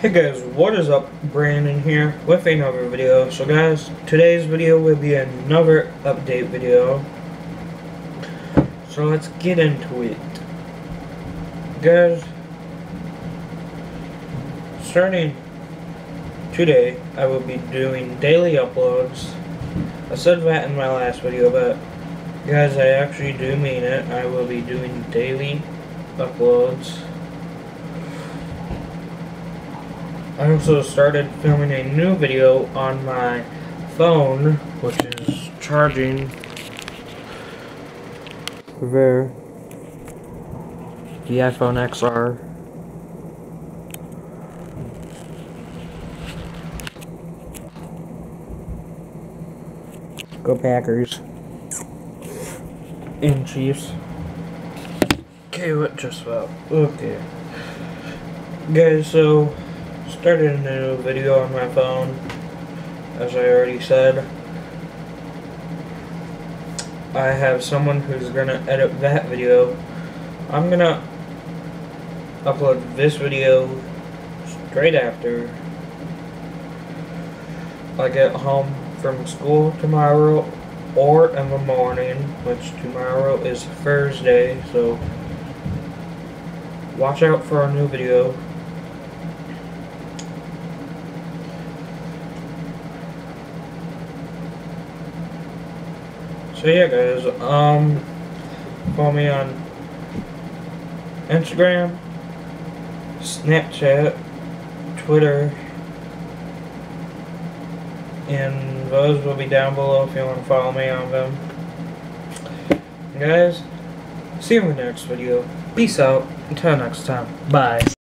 Hey guys, what is up? Brandon here with another video. So guys, today's video will be another update video. So let's get into it. Guys, starting today, I will be doing daily uploads. I said that in my last video, but guys, I actually do mean it. I will be doing daily uploads. I also started filming a new video on my phone, which is charging there. The iPhone XR. Go Packers. In Chiefs. Okay, what just about? Okay. Guys, so started a new video on my phone, as I already said. I have someone who's gonna edit that video. I'm gonna upload this video straight after I get home from school tomorrow or in the morning, which tomorrow is Thursday, so watch out for a new video. So yeah guys, um follow me on Instagram, Snapchat, Twitter, and those will be down below if you want to follow me on them. guys, see you in the next video. Peace out. Until next time. Bye.